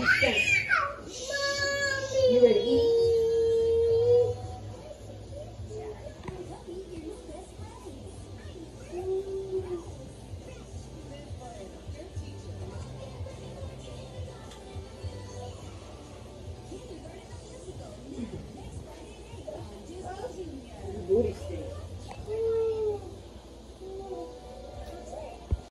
distance.